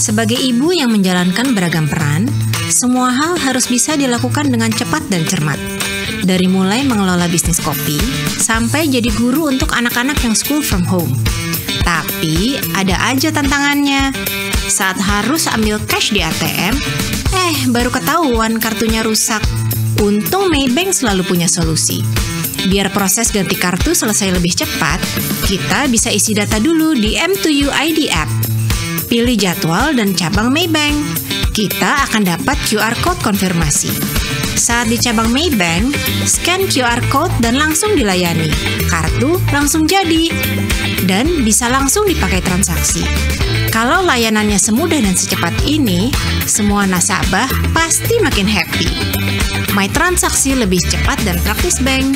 Sebagai ibu yang menjalankan beragam peran, semua hal harus bisa dilakukan dengan cepat dan cermat. Dari mulai mengelola bisnis kopi sampai jadi guru untuk anak-anak yang school from home. Tapi ada aja tantangannya. Saat harus ambil cash di ATM, eh baru ketahuan kartunya rusak. Untung Maybank selalu punya solusi. Biar proses ganti kartu selesai lebih cepat, kita bisa isi data dulu di M2U ID app. Pilih jadwal dan cabang Maybank. Kita akan dapat QR Code konfirmasi. Saat di cabang Maybank, scan QR Code dan langsung dilayani. Kartu langsung jadi. Dan bisa langsung dipakai transaksi. Kalau layanannya semudah dan secepat ini, semua nasabah pasti makin happy. My transaksi lebih cepat dan praktis bank.